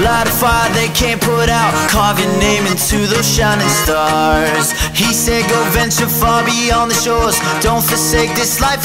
Light a fire they can't put out. Carve your name into those shining stars. He said go venture far beyond the shores. Don't forsake this life